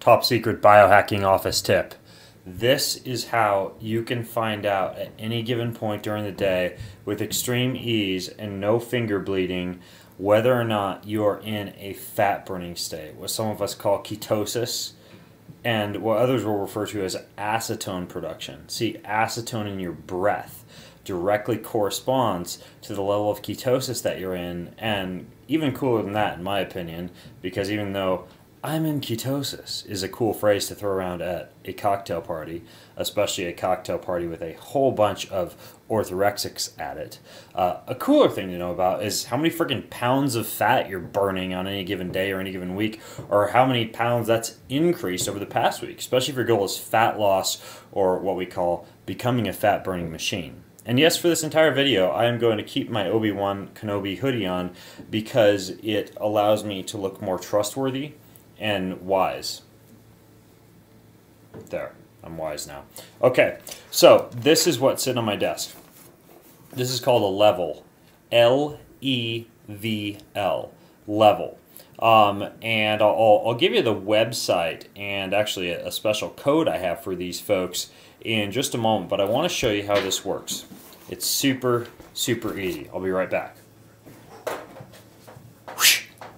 top secret biohacking office tip. This is how you can find out at any given point during the day with extreme ease and no finger bleeding whether or not you are in a fat burning state, what some of us call ketosis, and what others will refer to as acetone production. See, acetone in your breath directly corresponds to the level of ketosis that you're in, and even cooler than that, in my opinion, because even though I'm in ketosis is a cool phrase to throw around at a cocktail party, especially a cocktail party with a whole bunch of orthorexics at it. Uh, a cooler thing to know about is how many freaking pounds of fat you're burning on any given day or any given week, or how many pounds that's increased over the past week, especially if your goal is fat loss or what we call becoming a fat burning machine. And yes, for this entire video, I am going to keep my Obi-Wan Kenobi hoodie on because it allows me to look more trustworthy and wise. There, I'm wise now. Okay, so this is what's sitting on my desk. This is called a LEVL. L E V L. LEVL. Um, and I'll, I'll, give you the website and actually a, a special code I have for these folks in just a moment, but I want to show you how this works. It's super, super easy. I'll be right back.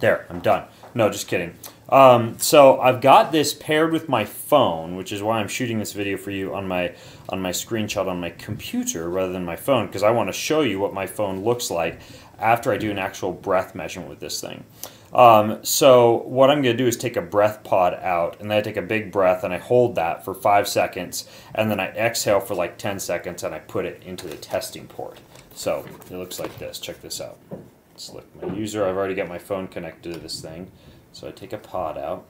There, I'm done. No, just kidding. Um, so I've got this paired with my phone, which is why I'm shooting this video for you on my on my screenshot on my computer rather than my phone, because I want to show you what my phone looks like after I do an actual breath measurement with this thing. Um, so what I'm going to do is take a breath pod out, and then I take a big breath, and I hold that for five seconds, and then I exhale for like 10 seconds, and I put it into the testing port. So it looks like this. Check this out. Select my user. I've already got my phone connected to this thing. So I take a pod out.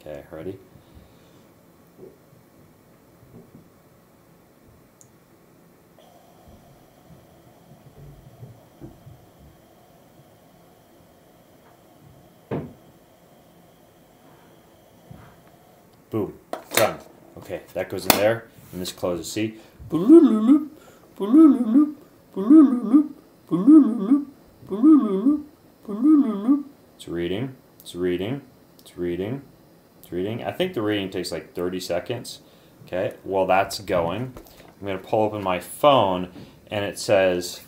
Okay, ready? Boom. Done. Okay, that goes in there, and this closes. See? It's reading. It's reading. It's reading. It's reading. I think the reading takes like 30 seconds. Okay, while that's going, I'm going to pull open my phone and it says,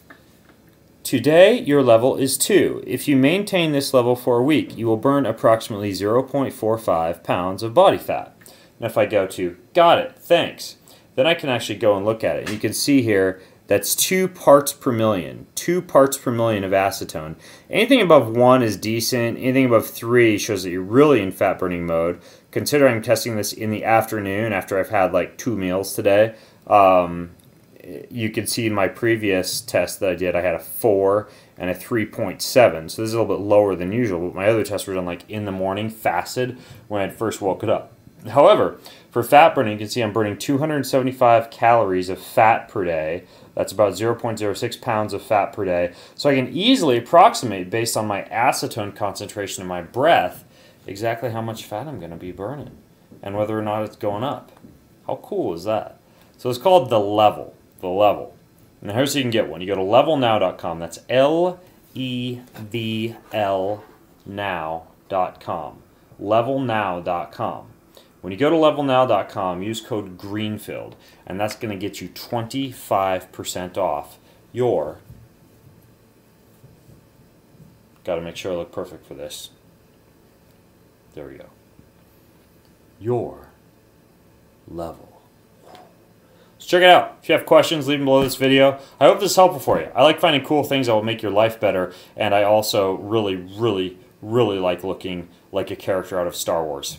Today your level is 2. If you maintain this level for a week, you will burn approximately 0.45 pounds of body fat. And if I go to, got it, thanks, then I can actually go and look at it. You can see here that's two parts per million. Two parts per million of acetone. Anything above one is decent. Anything above three shows that you're really in fat burning mode. Considering I'm testing this in the afternoon after I've had like two meals today, um, you can see in my previous test that I did, I had a 4 and a 3.7. So this is a little bit lower than usual, but my other tests were done like in the morning, fasted, when I first woke it up. However, for fat burning, you can see I'm burning 275 calories of fat per day. That's about 0.06 pounds of fat per day. So I can easily approximate, based on my acetone concentration in my breath, exactly how much fat I'm going to be burning and whether or not it's going up. How cool is that? So it's called the LEVL. The LEVL. And here's how you can get one. You go to levlnow.com. That's L E V L now.com. Levlnow.com. When you go to levlnow.com, use code Greenfield, and that's going to get you 25% off your. Got to make sure I look perfect for this. There we go. Your LEVL. So check it out. If you have questions, leave them below this video. I hope this is helpful for you. I like finding cool things that will make your life better, and I also really, really, really like looking like a character out of Star Wars.